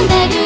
고백을